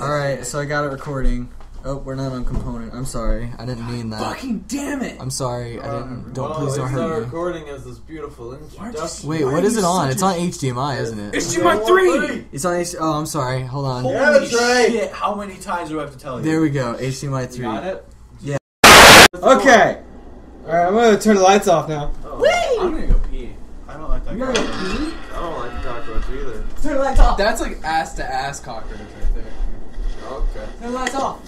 Alright, so I got it recording. Oh, we're not on component. I'm sorry. I didn't mean that. Fucking damn it! I'm sorry. I didn't. Don't well, please don't it's not hurt me. recording as this beautiful introduction. Wait, Why what are is you it on? It's on HDMI, isn't it? It's my three. It's on H. Oh, I'm sorry. Hold on. Holy Yeah, that's right. shit! How many times do I have to tell you? There we go. HDMI three. Got it. Okay. Alright, I'm gonna turn the lights off now. Oh, I'm gonna go pee. I don't like that. You're gonna go pee? I don't like cockroach either. Turn the lights off. That's like ass to ass cockroach right there. Okay. Turn the lights off.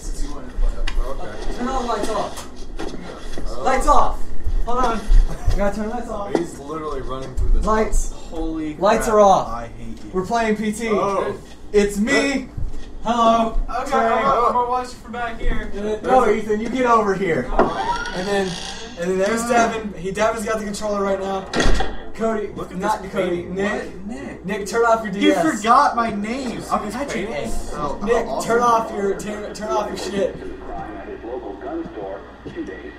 Okay. Turn all the lights off. Lights off. Hold on. I gotta turn the lights off. He's literally running through this. Lights. Holy. Lights crap, are off. I hate you. We're playing PT. Oh. It's me. Uh, Hello. Okay, I'm gonna, I'm gonna watch it from back here. No, Ethan, you get over here. And then, and then there's Devin. He Devin's got the controller right now. Cody, Look at not this Cody. painting. Nick, Nick. Nick, turn off your DS. You forgot my name. I'm Patrick painting? A. Oh, Nick, oh, turn off your turn, turn off your shit. crime at his local gun store two days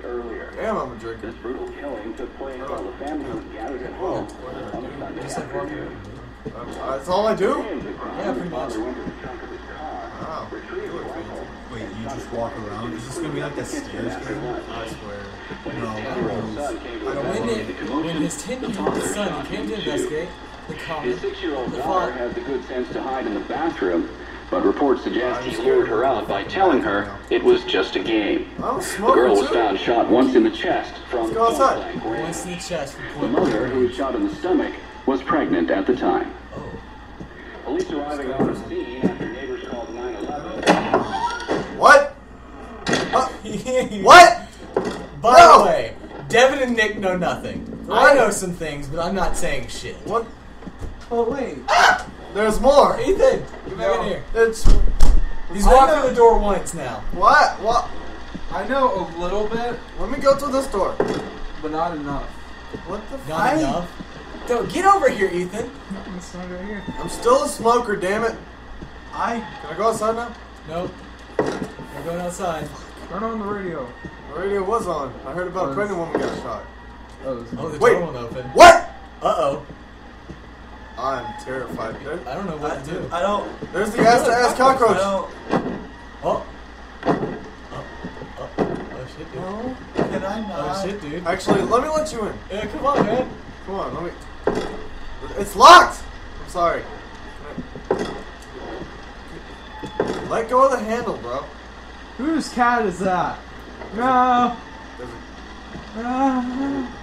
earlier. Damn, I'm a drinker. This brutal killing took place while the family was gathered at home oh. on a Sunday afternoon. That's, uh, that's all I do? Yeah, pretty much. Father to the trunk of his car, Wow. retrieved You the look rifle, Wait, you just walk around? Is this gonna be like a stairs game? I swear. No. His son came to When, investigate the it, when his 10 year old son came to investigate the His six-year-old the daughter father, had the good sense to hide in the bathroom, but reports suggest he lured her out by telling her it was just a game. I'm The girl was found shot once in the chest from Let's go outside. point-blank range. once in the chest The mother, who was shot in the stomach, was pregnant at the time. Oh. Police arriving on the scene after neighbors called 911. What? what? What? By No! the way, Devin and Nick know nothing. I know some things, but I'm not saying shit. What? Oh wait, ah! There's more. Ethan, get back No, in here. It's He's I walked know. through the door once now. what? What? I know a little bit, Let me go through this door. but not enough. What the? Not F- enough. Don't get over here, Ethan. It's not right here. I'm still a smoker. Damn it. I. Can I go outside now? Nope. We're going outside. Turn on the radio. The radio was on. I heard about a pregnant woman got shot. Oh, Oh, the Wait. door won't open. What? Uh oh. I'm terrified. There, I don't know what to do. I don't. there's the ass to ass I cockroach. don't. Oh. Oh. Oh. Oh shit, dude. No. Can I not? Oh shit, dude. Actually, let me let you in. Yeah, come on, man. Come on, let me. It's locked. I'm sorry. Let go of the handle, bro. Whose cat is that? No. There's Ah.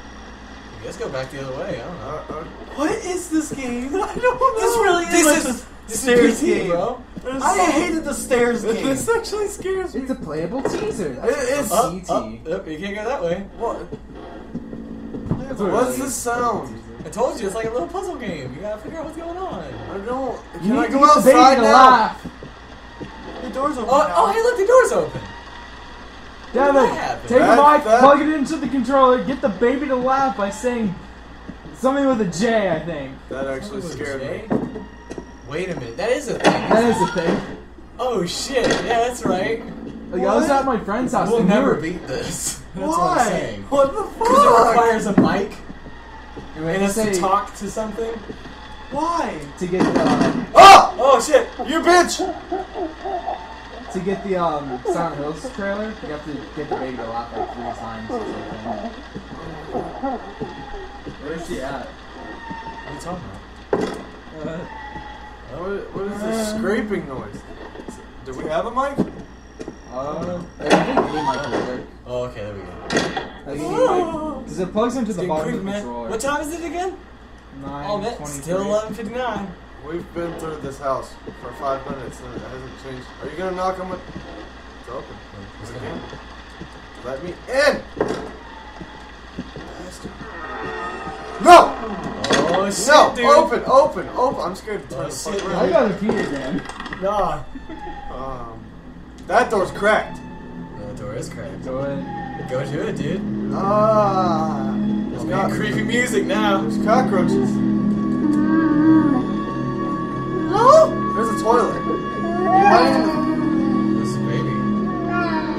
Let's go back the other way. I don't know. uh, uh, What is this game? I don't know. This really is This like is- the This stairs PT, game. bro. I hated the stairs game. this actually scares me. It's a playable teaser. It- it's- Up, CT. up, up. You can't go that way. What? That's what it What's is. the sound? I told you, it's like a little puzzle game. You gotta figure out what's going on. I don't. You Can need I to go get the outside now? laugh. The door's open. Oh, now. oh, hey, look, the door's open. Devin, What take That- a mic, that- plug it into the controller, get the baby to laugh by saying something with a J, I think. That actually scared me. Wait a minute, that is a thing. That is a thing. Oh shit, yeah, that's right. Like, I was at my friend's house. We'll and we never were- beat this. That's Why? what I'm saying. What the fuck? Because it fuck? requires a mic. we had And to us to say talk to something. Why? to get the Oh! Oh shit! You bitch! To get the um Silent Hills trailer. You have to get the baby to laugh like three times. Or something. Where's she at? What are you talking about? Uh, What, what is this scraping noise? Do we have a mic? uh, I think the mic will work. Oh, okay, there we go. Like, you need mic- Because it plugs into It's the getting bottom creepy, of the man. controller. What time is it again? Nine Oh, man, twenty-three. still 11:59. We've been through this house for five minutes and it hasn't changed. Are you gonna knock on my... It's open. What's Is it going in? Let me in! Bastard. No! Oh shit, No! dude. Open! Open! Open! I'm scared to turn Oh, the fuck I gotta pee again. Nah. Um, that door's cracked. No, the door is cracked. Go ahead. Go to it, dude. Ah! It's There's, got cock- creepy music now. there's cockroaches. Hell? There's a toilet. You hiding in This is a baby.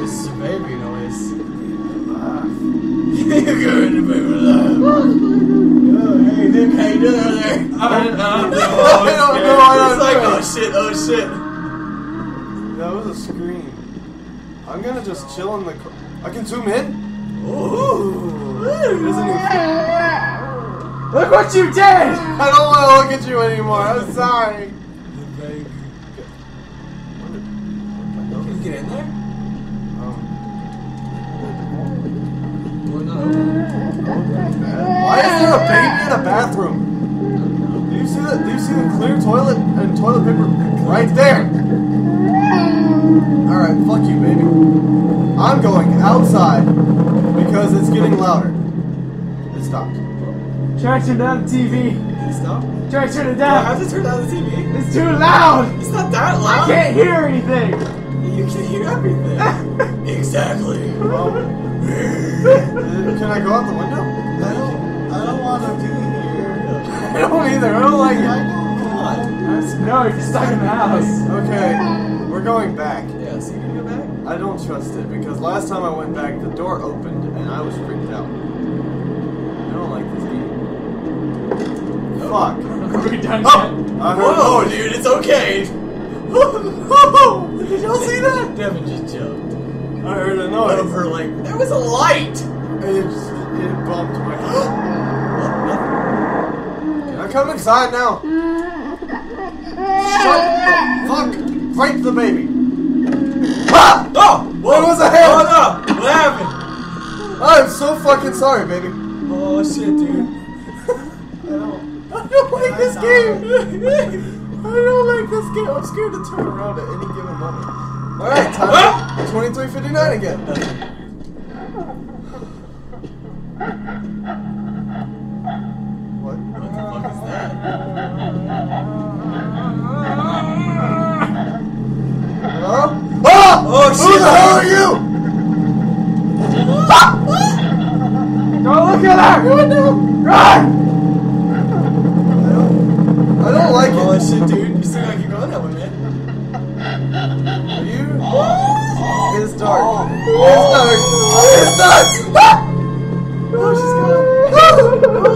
This is a baby noise. Uh, You're going to baby love. Oh, oh, hey, Nick, how you doing over there? I don't know. I don't know, I don't It's like, oh shit, oh shit. That was a scream. I'm gonna just chill in the. Co- I can zoom in. Ooh. Isn't it? Look what you did! I don't want to look at you anymore. I'm sorry. Get in there? Why is there a baby in a bathroom? Do you see the Do you see the clear toilet and toilet paper right there? All right, fuck you, baby. I'm going outside because it's getting louder. It stopped. Try to turn down the TV. Can you stop? Try to turn it down. I have to turn down the TV? It's too loud. It's not that loud. I can't hear anything. You can hear everything. exactly. Uh, can I go out the window? I don't, I don't want to be here. I don't either. I don't like it. Come on. No, you're stuck in the house. Okay, we're going back. Yeah, so you can go back? I don't trust it because last time I went back, the door opened and I was freaked out. I don't like this game. Fuck. Are we done Oh, I heard Whoa, dude, it's okay. Did y'all see that? Devin just jumped. I heard a noise. Over like, there was a light. And it just it bumped my. What? Can I come inside now? Shut the fuck! Break the baby. Ah! Oh! What was a hand. Hold up! What happened? I'm so fucking sorry, baby. Oh shit, dude. I don't. I don't like this game. I don't like this game. I'm scared to turn around at any given moment. All right, time. Twenty-three fifty-nine again. What? What the fuck is that? Hello? Oh, Who oh, the hell are you? Don't look at her! Run! Like Oh it. shit, dude. You still gotta keep going that way, man. Are you? Oh. It's dark. It's dark. It's dark. Oh, she's gone.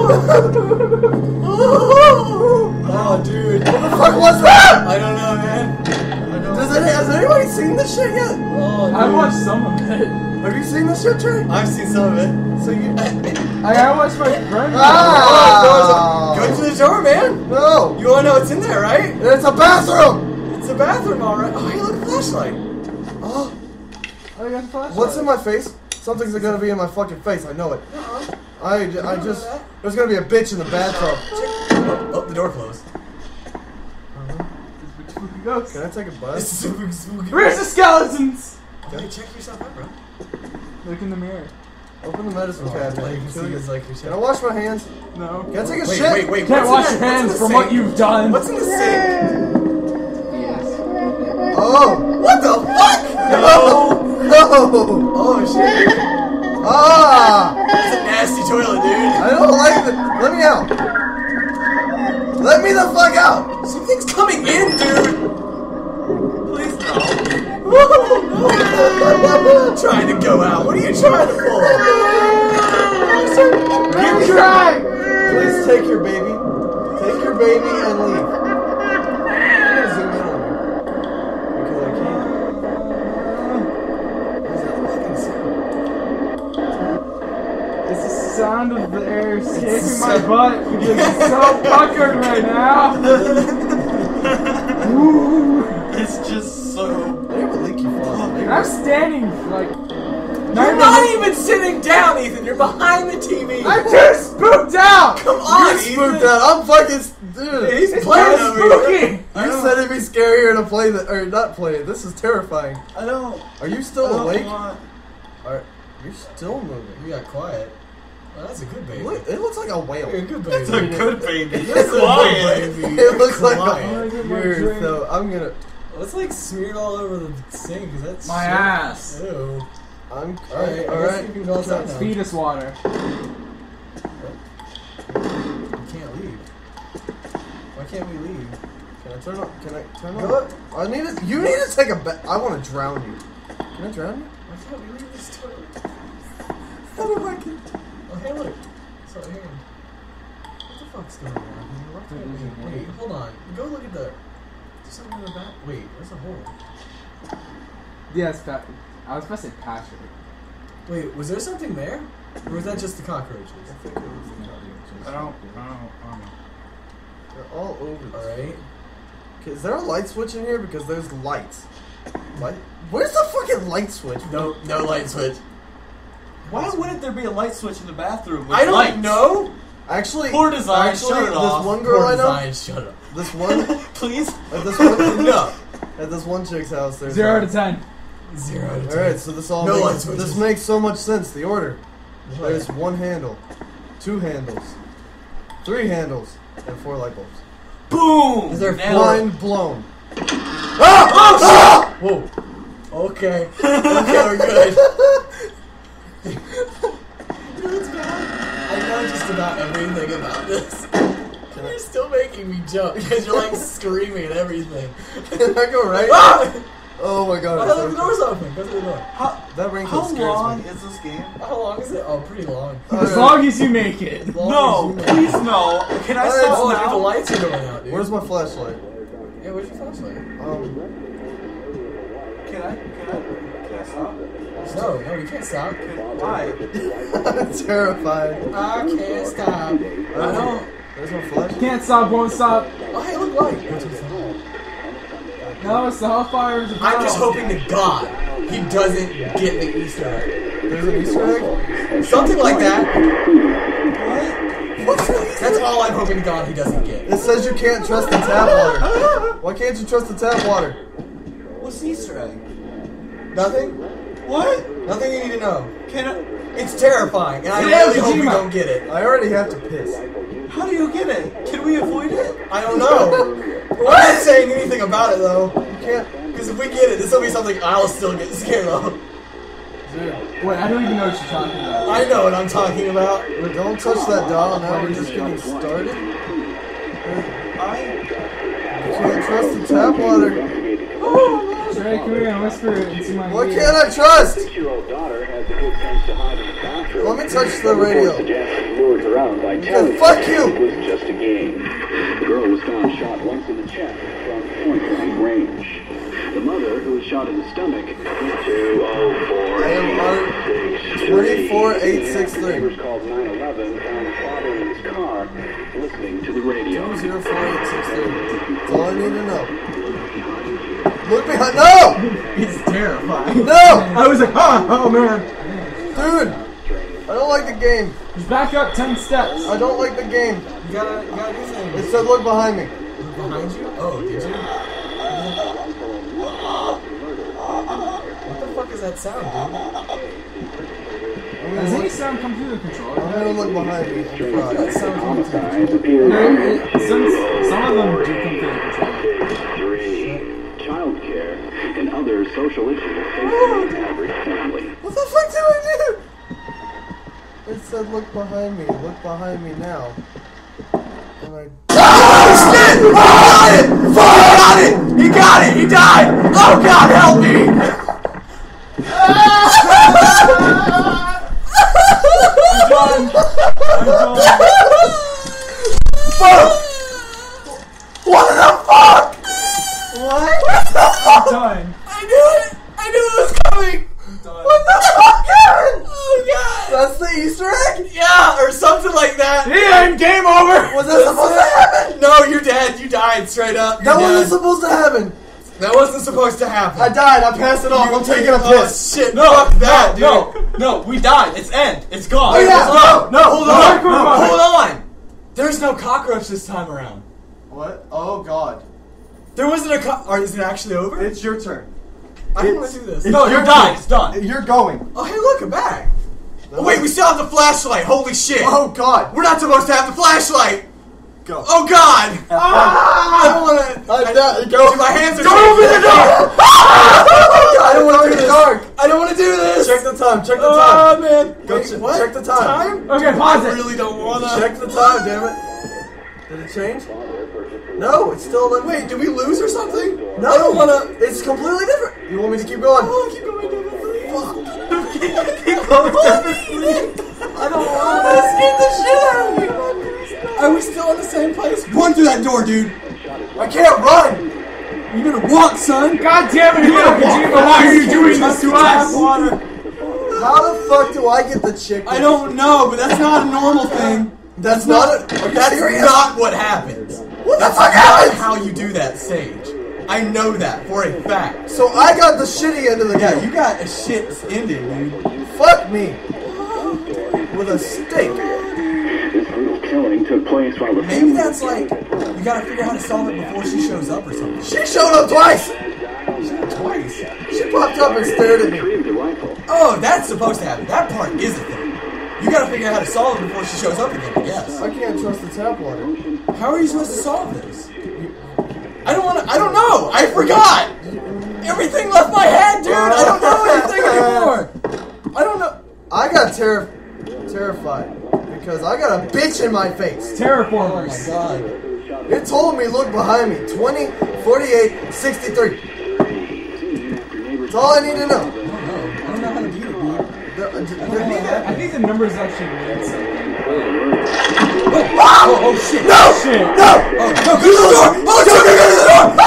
Oh, dude. What the fuck was that? I don't know, man. Anybody seen this shit yet? Oh. I watched some of it. Have you seen this shit, Trey? I've seen some of it. So you? I gotta watch my friend. Ah! Go to the door, man. No. You wanna know what's in there, right? It's a bathroom. It's a bathroom, alright. Oh, hey, look, a flashlight. Oh, I got a flashlight. what's in my face? Something's gonna be in my fucking face. I know it. Uh-uh. I, I just. There's gonna be a bitch in the bathtub. Oh, oh, the door closed. Spooky ghost. Can I take a This buzz? is spooky, spooky. Where's the skeletons? Hey, check yourself out, bro. Look in the mirror. Open the medicine Oh, cabinet. all you can see you. is like Can I wash my hands? No. Can I take a Wait, shit? wait, wait. wait. Can't wash your hands from the what you've done. What's in the sink? Oh. What the fuck? No. No. Oh shit. Ah. That's a nasty toilet, dude. I don't like it. Let me out. Let me the fuck out. Something's coming in, dude. Trying to go out. What are you trying to pull? Give try. Please take your baby. Take your baby and leave. I'm zoom in on you. Because I that fucking sound? It's the sound of the air escaping my butt because it's so puckered right now. It's just so. They have a leaky faucet. I'm standing like. You're not even sitting down, Ethan. You're behind the TV. I'm too spooked out. Come on, You're spooked Ethan. out. I'm fucking. Dude. He's It's playing over here. spooky. You said it'd be scarier to play the or not play it. This is terrifying. I don't. Are you I still awake? want. Are, you're still moving. You got quiet. Well, that's a good baby. Look, it looks like a whale. You're a good baby. It's a good baby. That's a good baby. It looks like a Get my You're drink. so I'm gonna. Well, it's like smeared all over the sink. Is that My shit? ass. Ew. I'm All right, all I guess right. you can go outside now. Fetus water. You can't leave. Why can't we leave? Can I turn on? Can I turn Go on? I need to. You need to take a bet. I want to drown you. Can I drown you? I thought we leave this toilet. How do I get? Oh, hey, look. It's right here. What the fuck's going on here? What the- Wait, hold on. Go look at the. There's something in the back. Wait, there's a hole. Yes, Pat. I was supposed to say Patrick. Wait, was there something there? Or was that just the cockroaches? I think it was the cockroaches. I don't, I don't, I don't know. They're all over. this. Alright. Is there a light switch in here? Because there's lights. Light? Where's the fucking light switch? No, no light switch. Why wouldn't there be a light switch in the bathroom? With I don't lights? know. Actually, Poor design, Actually, shut it this off. one girl Poor I know, design, Shut up. this one Please. at this one no. at this one chick's house. There's Zero a- to ten. Zero out of All ten. right, so this all No light makes, switches. this makes so much sense. The order. What? There's one handle, two handles, three handles, and four light bulbs. Boom. They're Nailed four- it. Mind blown. Ah! Whoa. Okay. Okay, we're good. Know just about everything about this. You're still making me jump because you're like screaming at everything. Can I go right? Ah! Oh my god. Oh, it's the open. door's open. Go through the door. How, That ring how long me. is this game? How long is it? Oh, pretty long. As long as you make it. No, as you please no. Can I Alright, stop Oh, now? the lights are going out, dude. Where's my flashlight? Yeah, where's your flashlight? Um, Can I? Can I? Can I stop? No, no, you can't stop. Why? I'm terrified. I can't stop. I don't. There's no flashlight. Can't stop, won't stop. Oh, hey, look, light. No, it's the Hellfire is I'm just hoping to God he doesn't get the Easter egg. There's an Easter egg. Something like that. What? That's all I'm hoping to God he doesn't get. It says you can't trust the tap water. Why can't you trust the tap water? What's the Easter egg? Nothing? What? Nothing you need to know. Can I? It's terrifying, and I Hideo really hope we Kojima. don't get it. I already have to piss. How do you get it? Can we avoid it? I don't know. I'm not saying anything about it though, You can't. because if we get it, this will be something I'll still get scared of. Wait, I don't even know what you're talking about. I know what I'm talking about. wait, don't touch that doll. Now we're just getting started. I. Can't trust the tap water. Oh, Trey, come here and whisper it into my What ear. can't I trust? Six-year-old daughter has the good sense to hide in the bathroom. Let me touch the radio. Suggests lured her out by telling fuck you. it was just a game. The girl was found shot once in the chest from point-blank range. The mother, who was shot in the stomach, I am 24863. Neighbors called 911, found the father in his car, listening to the radio. 204-863. That's all I need to know. Look behind. No! It's terrifying. No! I was like, oh, oh man. Dude! I don't like the game. Just back up 10 steps. I don't like the game. You gotta, you gotta do It said look behind me. Behind you? Oh, did you? What the fuck is that sound, dude? I'm Does any look, sound come through the I'm controller? gonna look behind me and That cry. sound comes through. Signs appear There- it- Some, some of them do come through the controller. Social issues facing the oh, average family. What the fuck did I do? It said look behind me. Look behind me now. And I. Oh, oh, got it! Fuck, got it! He got it! He died! Oh god, help me! I'm done. I'm done. Fuck! What the fuck? What? I'm done. I knew it! I knew it was coming! done. What the fuck happened? Oh god! That's the Easter egg? Yeah, or something like that. Yeah, game over. Was that supposed to happen? No, you're dead. You died straight up. You're That wasn't dead. supposed to happen. That wasn't supposed to happen. I died. I passed it off. I'm taking a piss. Oh shit! No, fuck that, dude. No, no, we died. It's end. It's gone. Oh, yeah. It's. No, hold No, on. No, hold on. There's no cockroach this time around. What? Oh god. There wasn't a co- Or is it actually over? It's your turn. I don't want to do this. No, you're done. It's done. You're going. Oh, hey, look, a bag. Oh, wait, we still have the flashlight. Holy shit. Oh god. We're not supposed to have the flashlight. Go. Oh, God. Ah! I don't want to. I go. My hands are Go over the door. Ah! I don't want to do this. dark. I don't want to do this. Check the time. Check the time. Oh, time. man. Go Wait, che- what? check the time. Okay, pause it. I really don't want to. Check the time, damn it. Did it change? No, it's still like Wait, did we lose or something? No, I don't wanna. It's completely different. You want me to keep going? Oh, keep going, Devin, please. I don't want That scared the shit out of me. Are we still in the same place? Run through that door, dude. I can't run. You better walk, son. God damn it, Hideo Kojima, why are you doing this to us? Water. How the fuck do I get the chicken? I don't know, but that's not a normal thing. That's not. A, That's not what happens. What the That's fuck not happens? how you do that, Sage. I know that for a fact. So I got the shitty end of the Yeah, deal. you got a shit ending, dude. Fuck me. With a steak. This brutal killing took place while the Maybe that's like you gotta figure out how to solve it before she shows up or something. She showed up twice. Twice. She popped up and stared at me. retrieved the rifle. Oh, that's supposed to happen. That part is a thing. You gotta figure out how to solve it before she shows up again, I guess. I can't trust the tap water. How are you supposed to solve this? I don't wanna I don't know! I forgot! Everything left my head, dude! I don't know anything anymore! I don't know I got terri terrified because I got a bitch in my face. Oh my god. It told me look behind me. 20, 48, 63. That's all I need to know. I think, the- I think numbers actually mean something. Oh, oh shit! No! Shit. No! Oh, no, go to the door! Oh, go, go, go to the door!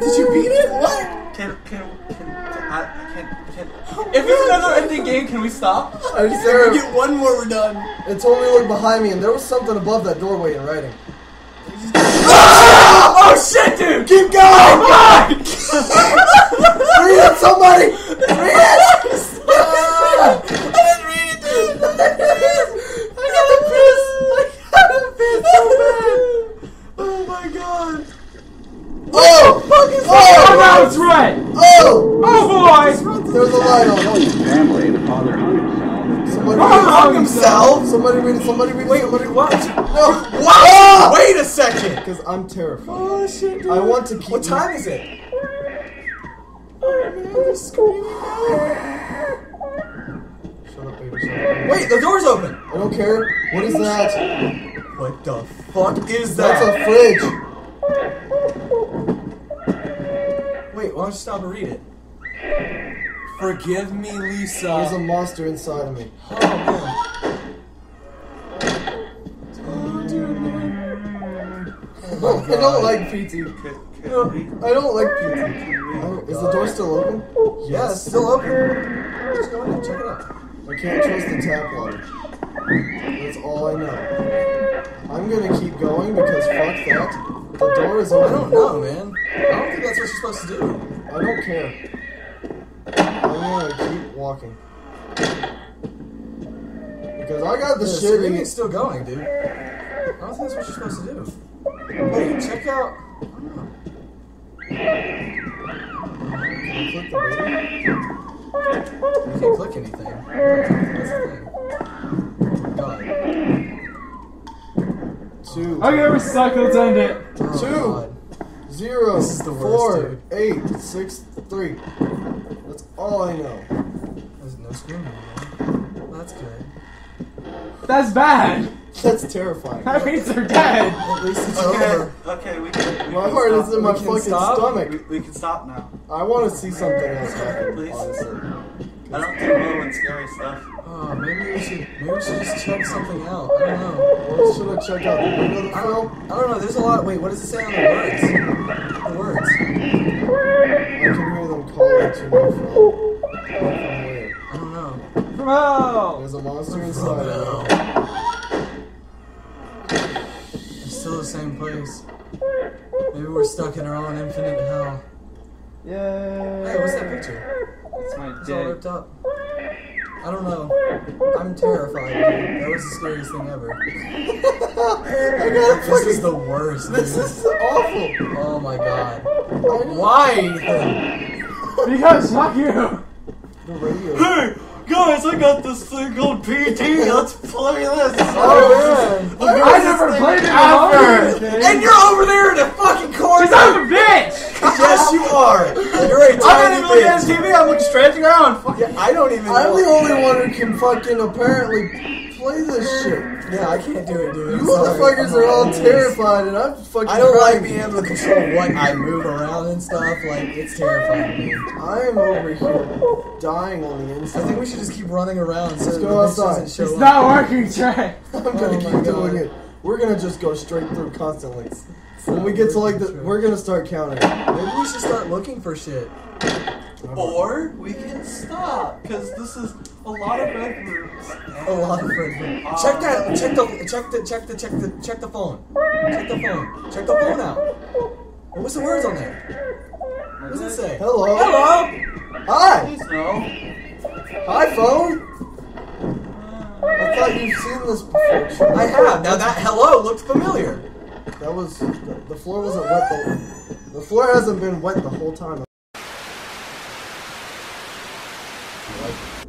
Did you beat it? What? Can, can, can, I, can, can, if it's another ending game, can we stop? I We just get one more, we're done. It told me to look behind me, and there was something above that doorway in writing. Oh shit, dude! Keep going! Oh, Read it, somebody! I didn't read it, dude! I got the piss! I got the piss so bad! Oh my god! Oh! Oh, Oh! now it's red! Oh! Oh boy! There's a light on. Family, the father hung himself. Somebody Oh, read it. Hung himself? Somebody read it. Somebody read it. Wait, somebody what? No. What? Wait a second! Because I'm terrified. Oh shit, dude. I want to keep. What time is it? Oh man, they're screaming Shut up, baby. Shut up. Wait, the door's open! I don't care. What is that? What the fuck is That's that? a fridge. Wait, why don't you stop and read it? Forgive me, Lisa. There's a monster inside of me. I don't like PT. Can, can No, I don't like PT. Oh, is the door still open? Yeah, it's still open. Just go in and check it out. I can't trust the tap water. That's all I know. I'm gonna keep going because fuck that. The door is open. I don't know, man. I don't think that's what you're supposed to do. I don't care. I'm gonna keep walking. Because I got the The shit screaming's still going, dude. I don't think that's what you're supposed to do. Wait, check out. I don't. Click the baby. You can't click anything. That's the thing. God. Two. Okay, we're stuck, let's end it. Oh, Two. God. Zero, This is the worst, four, dude. eight, six, three. That's all I know. There's no screen man. That's good. That's bad. That's terrifying. That means they're dead. At least it's okay, over. okay, we can. We My can heart stop. is in my We can fucking stop? stomach. We, we can stop now. I want to see something else happen. Please. Honestly. I don't do well in scary stuff. Oh, maybe we should maybe we should just check something out. I don't know. What should I check out? The window the I film? don't, I don't know. There's a lot. Wait, what does it say on the words? The words. I can hear them calling to me from, from where? I don't know. There's a monster inside of me. It's still the same place. Maybe we're stuck in our own infinite hell. Yay. Hey, what's that picture? It's my It's all dick. ripped up. I don't know. I'm terrified, dude. That was the scariest thing ever. I got This is the worst, This dude. is awful. Oh my god. Why, Because fuck you. The radio. Hey, Guys, I got this thing called PT. Let's play this. Oh man. I never played it Ever. ever. And you're over there in the fucking corner. Cause I'm a bitch. yes, you are. You're a I'm not even looking at the TV. I'm looking straight at the ground. Fuck Yeah, I don't even. I'm the know. only one who can fucking apparently play this shit. Yeah, I can't do it, dude. You I'm sorry. motherfuckers are all terrified, and I'm fucking. I don't like being able to control what I move around and stuff. Like it's terrifying to me. I am over here dying on the inside. I think we should just keep running around so Let's that go the outside. show It's up. not working, Trey. I'm gonna Oh my keep doing it. We're gonna just go straight through constantly. When we get to like the, we're gonna start counting. Maybe we should start looking for shit. Or we can stop because this is a lot of bedrooms. A lot of friends. Check that. Check the. Check the. Check the. Check the. Check the phone. Check the phone. Check the phone out. And what's the words on there? What does it say? Hello. Hello. Hi. Please no. Hi, phone. I thought you've seen this before. I have. Now that hello looked familiar. That was the, the floor wasn't wet. The, the floor hasn't been wet the whole time.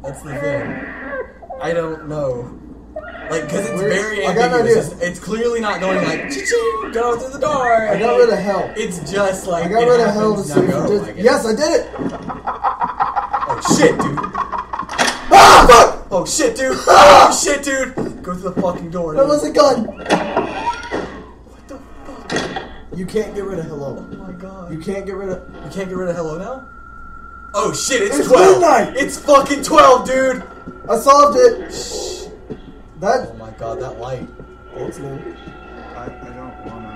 That's the thing. I don't know. Like, cause it's Where's- very I got an ambiguous. idea. It's, it's clearly not going like ching go through the door. I got rid of hell. It's just like I got rid of hell to see if Now it go, I did. guess. Yes, I did it. Oh shit, dude. Ah! Fuck! Oh shit, dude. Oh shit, dude. Go through the fucking door. That was a gun. What the fuck? You can't get rid of hello. Oh my god. You can't get rid of. You can't get rid of hello now? Oh shit, it's, It's 12. midnight. It's fucking 12, dude. I solved it. Shh. That. Oh my god, that light. What's new? I, I don't wanna.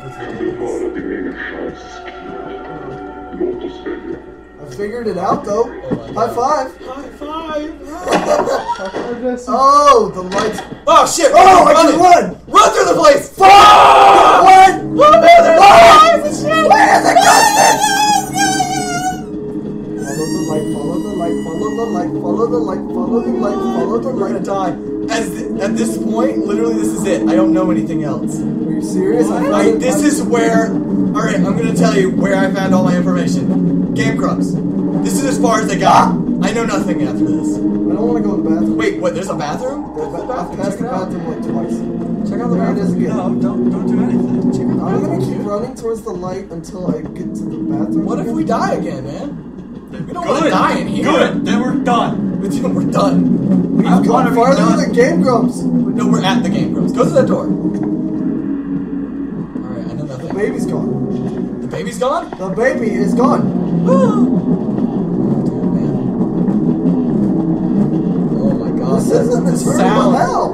I figured it out though. Oh my High five. High five. Oh, the lights. Oh shit! Oh, I run can run. Run through the place! Fuck! What? Run through the Oh! place! Follow the light. Follow the light. Follow the light. We're gonna die. As th- at this point, literally, this is it. I don't know anything else. Are you serious? I I, this is where. All right, I'm gonna tell you where I found all my information. Game Grumps. This is as far as they got. I know nothing after this. I don't want to go in the bathroom. Wait, what? There's a bathroom? There's a ba- I've passed the bathroom like twice. Check out the There it is bathroom. again. No, don't don't do anything. Check I'm gonna keep running towards the light until I get to the bathroom. What if we die again, man? We don't want to Good. die in here. Good. Then we're done. We're done. We've I wanna gone farther done. than the Game Grumps. No, we're at the Game Grumps. Go to that door. All right, I know nothing. The baby's gone. The baby's gone. The baby is gone. Oh, oh my god. This isn't the sound. hell.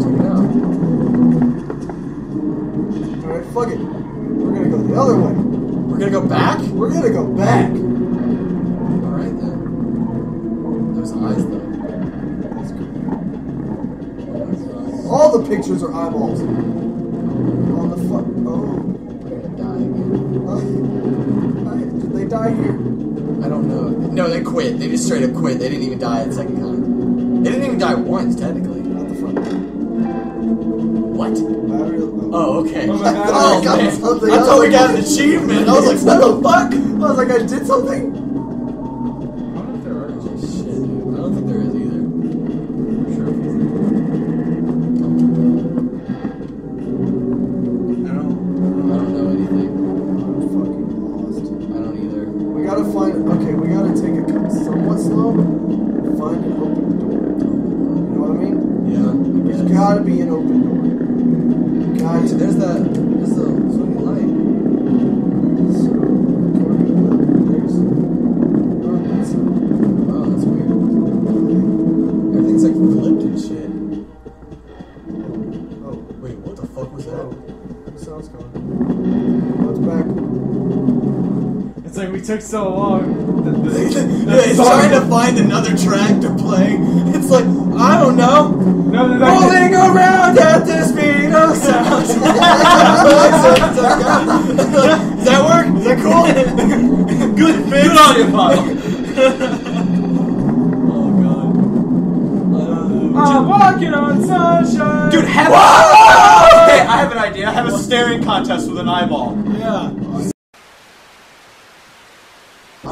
Check it out. Alright, fuck it. We're gonna go the other way. We're gonna go back? We're gonna go back. Alright then. Those eyes though. All the pictures are eyeballs. On the fuck. Oh. We're gonna die again. Uh, Did they die here? I don't know. No, they quit. They just straight up quit. They didn't even die the second time. They didn't even die once, technically. Oh, okay. Oh my God. Oh, I got oh, something I thought we else. got an achievement. I was like, what the fuck? I was like, I did something. Took so long. The, the, yeah, he's trying to find another track to play. It's like, I don't know. no, no, no. Rolling around at the speed of sound. Does that work? Is that cool? Good fix. Good you, Pyle. Oh god. I don't know. I'm walking on sunshine. Dude, have Okay, I have an idea. I have a staring contest with an eyeball.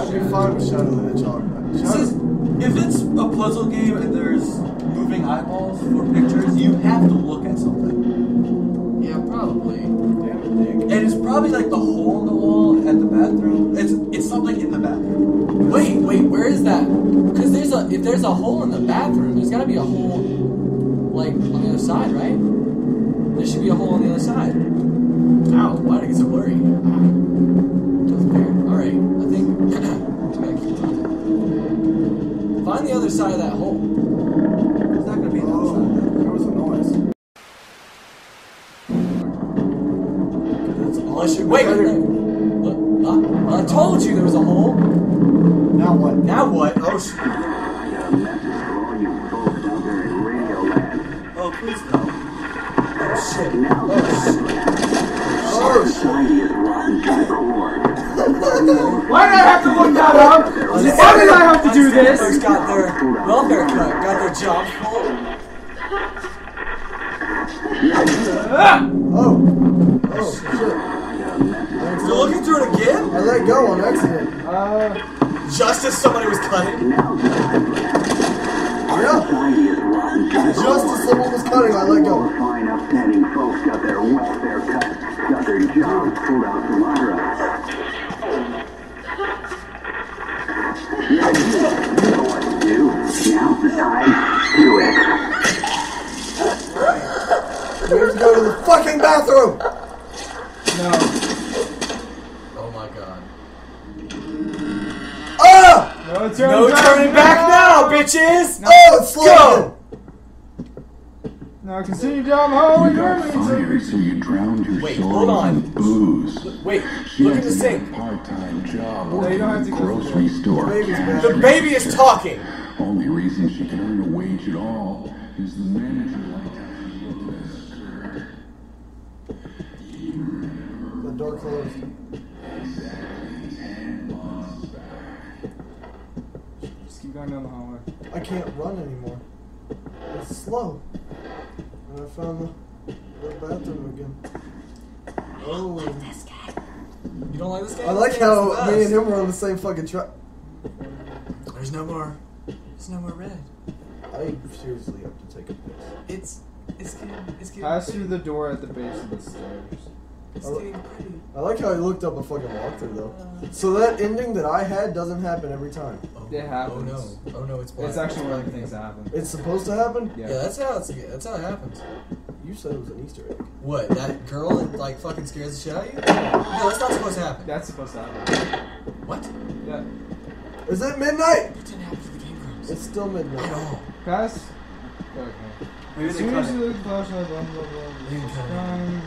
Yeah. I'm be fine with Shadow the Hedgehog. Shadow, if it's a puzzle game and there's moving eyeballs for pictures, you have to look at something. Yeah, probably. damn it, Nick. And it's probably like the hole in the wall at the bathroom. It's it's something in the bathroom. Wait, wait, where is that? Because there's a if there's a hole in the bathroom, there's got to be a hole like on the other side, right? There should be a hole on the other side. Ow! Why did it get so blurry? Find the other side of that hole. It's not gonna be an Oh, outside. there was a noise. Unless you wait. wait, wait. Look, uh, I told you there was a hole. Now what? Now what? Oh, sh- I got a message for all you folks out there in Radio Land. Oh please no. oh shit! Oh shit! Why did I have to look that up? Why did I have to do this? got their welfare cut, got their jobs pulled. Ah! oh, oh, shit. You're looking through it again? I let go on accident. Uh, Just as somebody was cutting? Yeah, society is rotten to the just as someone was cutting, I let go. fine, upstanding folks got their welfare cut, got their jobs pulled out from under us. Yeah, you know what to do. Now's the time. Do it. We have to go to the fucking bathroom. no. Oh my god. Ah! No turning No back turning back now, bitches! Oh, it's Go! Slow. Now continue down the hallway you Fire, reach so you drowned your Wait, sorrows hold on. in booze. Wait, She look at has the a sink. part-time job No, you don't have to working go at a grocery that. store. baby's. The baby is talking! Only reason she can earn a wage at all is the manager like to The door closed. Just keep going down the hallway. I can't run anymore. It's slow. And I found the, the bathroom again. Oh. this guy You don't like this guy? I like how me and him were on the same fucking truck. There's no more. There's no more red. I seriously have to take a piss. It's. It's getting. It's getting. Pass through the door at the base of the stairs. It's Oh. pretty. I like how he looked up a fucking walkthrough though. Uh. So that ending that I had doesn't happen every time. Oh, It oh, happens. Oh no. Oh no, it's black. It's actually one of the things that happen. It's supposed to happen? Yeah. Yeah, that's how it's. That's how it happens. You said it was an Easter egg. What? That girl that like fucking scares the shit out of you? No, that's not supposed to happen. That's supposed to happen. What? Yeah. Is it midnight? It didn't happen to the Game Grumps. It's still At midnight. all. Pass. Okay. Maybe As they soon cut as you it. look at the flashlight, blah blah blah. They didn't cut it.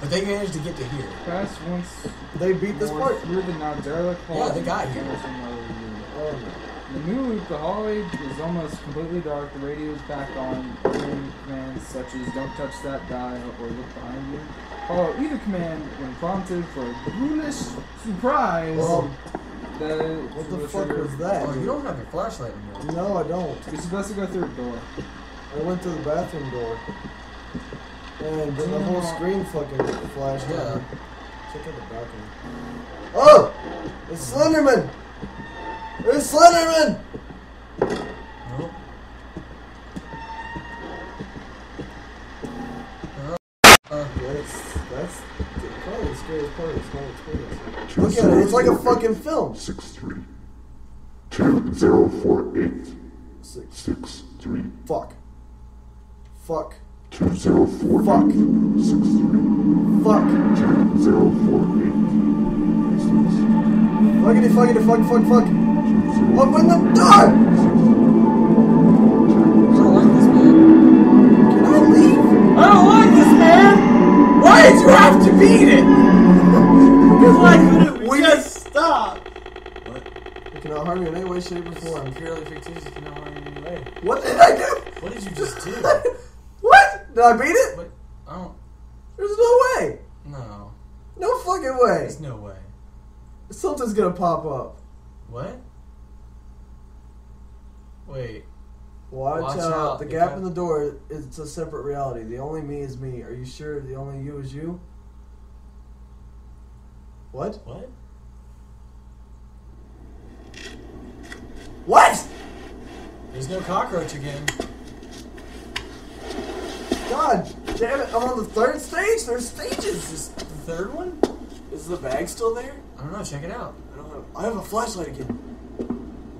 But they managed to get to here. pass once They beat this more part? through the now derelict hall. Yeah, they got here. Oh the new loop, the hallway is almost completely dark. The radio is back on. Hearing commands such as "Don't touch that dial" or "Look behind you." Follow either command when prompted for a ghoulish surprise. Well, that what the will fuck trigger- was that? Oh, you don't have your flashlight anymore. No, I don't. You're supposed to go through a door. I went to the bathroom door. And then the whole screen fucking flashed Yeah. on. Check out the balcony. Oh! It's Slenderman! It's Slenderman! Nope. Uh, That's, that's probably the scariest part of this whole experience. Look at it, it's like a fucking film. Six three two zero four eight Six. six three Fuck. Fuck. Two zero four Fuck. eight six three Fuck. two zero four eight Fuckity fuckity fuck fuck fuck. two zero Open the door! I don't like this man. Can I leave? I don't like this man! Why did you have to beat it? Because Why couldn't we We- just stop? I cannot harm you in any way, shape, or form. Purely fictitious, you know harm in any way. What did I do? What did you just do? Did I beat it? But I don't. There's no way. No. No fucking way. There's no way. Something's gonna pop up. What? Wait. Watch, Watch out. out. The gap in the door is a separate reality. The only me is me. Are you sure the only you is you? What? What? What? There's no cockroach again. God damn it! I'm on the third stage. There's stages. Is this the third one? Is the bag still there? I don't know. Check it out. I don't have. I have a flashlight again.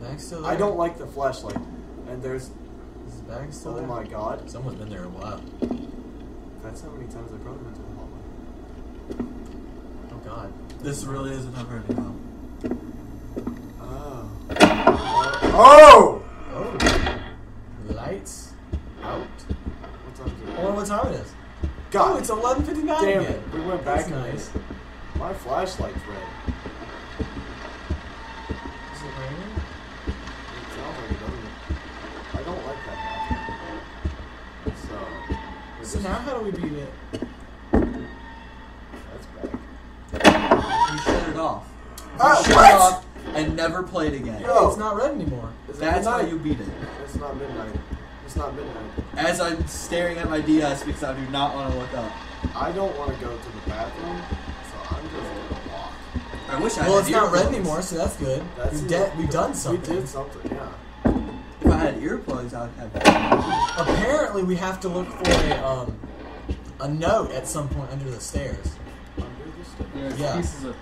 Bag's still there. I don't like the flashlight. And there's. Is the bag still there. Oh there? my god. Someone's been there a while. That's how many times I probably went to the hallway. Oh god. This really isn't ever now. Ah. Oh. Oh! Oh. Lights out. What time is I it? wonder what time it is. God, Oh, it's 11:59 damn again. it. We went back That's in nice. My flashlight's red. Is it raining? It sounds like it doesn't. I don't like that map. So. So now how do we beat it? That's bad. You shut it off. Oh, you shut what? it off and never played again. Yo. It's not red anymore. Is That's how you beat it. It's not midnight. It's not midnight. As I'm staring at my DS because I do not want to look up. I don't want to go to the bathroom, so I'm just gonna walk. I wish I Well, had it's not red earplugs. anymore, so that's good. That's We've, de- we've done something. We did something, yeah. If I had earplugs, I would have. Apparently, we have to look for a um a note at some point under the stairs. Under the stairs. Yeah, it's Yeah. pieces of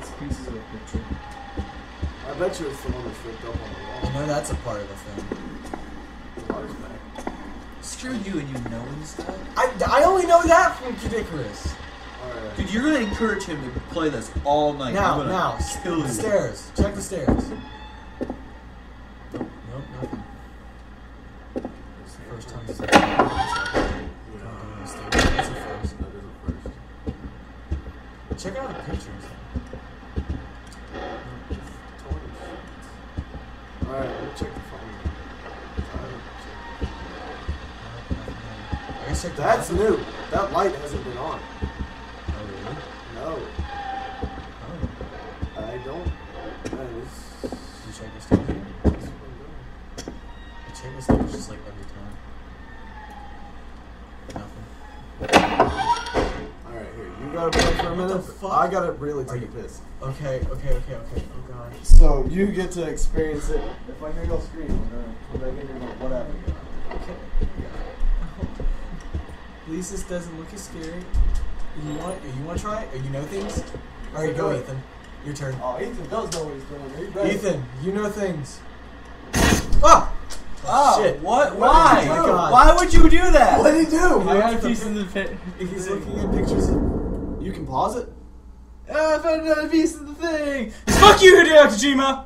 it's pieces of a picture. I bet you it's the one that's flipped up on the wall. I know that's a part of the thing. The water's. Screw you and you knowing stuff. I, I only know that from Kid Icarus. Alright. Dude, you're gonna encourage him to play this all night. now, I'm now, kill you. stairs. Check the stairs. Nope, nope, nothing. It's the first time this a first. That is a first. Check out the pictures. Alright, let me check the phone. Alright, I check. the That's new. That light hasn't been on. Oh, really? No. Oh. I don't. That is. Did you check the stairs? I check the stairs just like every time. Nothing. Alright, here. You gotta play for a What minute. I gotta really take a piss. Okay, okay, okay, okay. Oh god. So you get to experience it. If I hear y'all scream, I'm gonna come back in here and whatever. At least this doesn't look as scary. You want? You want to try it? Or you know things? All right, go, Go. Ethan. Your turn. Oh, Ethan does know what he's doing. He's ready. Ethan, you know things. Ah! Oh, Shit. what? What Why? did you do? Why would you do that? What did he do? I got a piece pi- of the pit. He's looking at pictures. You can pause it. Ah, I found another piece of the thing. Fuck you, Hideo Kojima!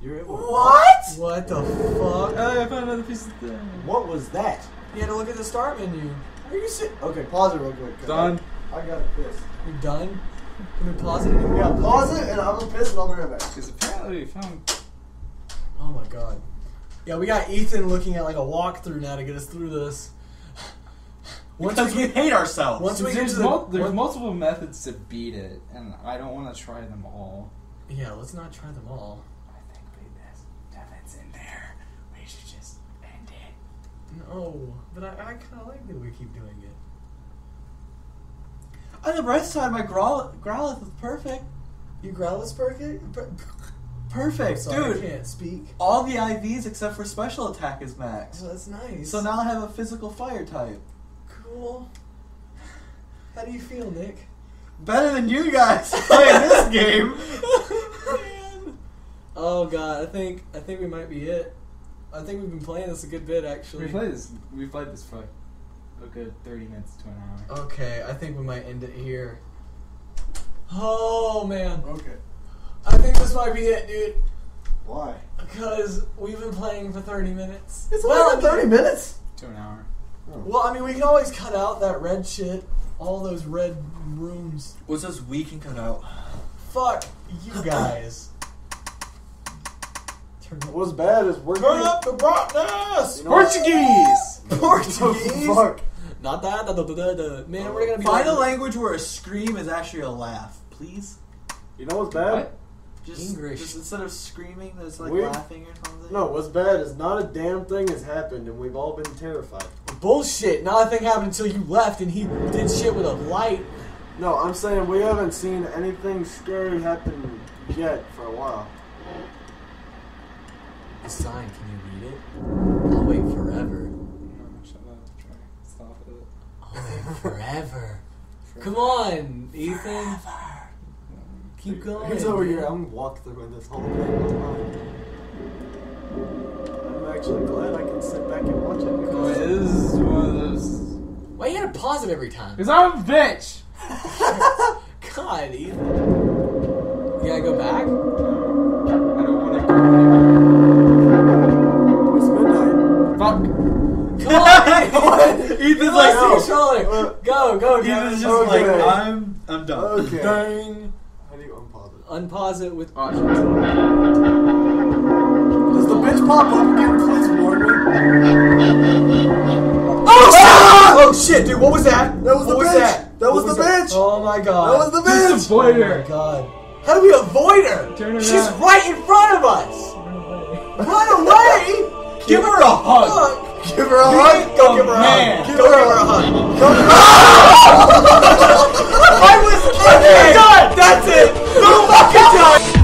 You're able. What? what the fuck? Uh, I found another piece of the thing. What was that? You had to look at the start menu. Are you sit? Okay, pause it real quick. Done. I, I gotta piss. You done? Can we pause it anymore? Yeah, pause it, and I'm gonna piss, and I'll be right back. Because apparently we found. Oh my god. Yeah, we got Ethan looking at like a walkthrough now to get us through this. Once Because we we hate ourselves. Once we get There's, to the mul- there's one- multiple methods to beat it, and I don't want to try them all. yeah, let's not try them all. I think we best if it's in there. We should just end it. No, but I, I kind of like that we keep doing it. On the bright side, my growl Growlithe is perfect. You growl is perfect. Per- Perfect, Sorry, dude. I can't speak. All the IVs except for special attack is max. So that's nice. So now I have a physical fire type. cool. How do you feel, Nick? Better than you guys playing this game. Oh, man. Oh god, I think I think we might be it. I think we've been playing this a good bit actually. We played this. We played this for a good thirty minutes to an hour. Okay, I think we might end it here. Oh man, Okay. I think this might be it, dude. Why? Because we've been playing for 30 minutes. It's well, only been 30 minutes. To an hour. Oh. Well, I mean, we can always cut out that red shit. All those red rooms. What's this we can cut out? Fuck you guys. Turn up, What's bad is we're turn up the brightness! You know? Portuguese. Portuguese! Fuck. Not that. Da, da, da, da, da. Man, we're gonna be Find a language where a scream is actually a laugh, please. You know what's bad? What? Just, English. just instead of screaming, there's like We- laughing or something. No, what's bad is not a damn thing has happened, and we've all been terrified. bullshit. Not a thing happened until you left and he did shit with a light. No, I'm saying we haven't seen anything scary happen yet for a while. The sign, can you read it? I'll wait forever. No, shut up. Try. Stop it. I'll wait forever. Come on, Ethan. Keep going. He's over here. I'm walk through this whole thing online. I'm actually glad I can sit back and watch it because this is one of those. Why you gotta pause it every time? Because I'm a bitch! God, Ethan. You gotta go back? Ethan's like, like, your shoulder. Go, go, Ethan's Kevin. just Okay. like, I'm, I'm done. Okay. Bang. How do you unpause it? Unpause it with. Oh. Does the bitch pop up again? Please warn me. Oh shit! Oh shit, dude, what was that? That was what the was bitch. that? That was What the bitch. Oh my god. That was the bitch. Just avoid Oh her! my god. How do we avoid her? Turn around. She's right in front of us. Run away. Run away! Give her a hug. Give her a hug. Go give her a hug. Go give her a hug. I was okay. That's it. Don't fucking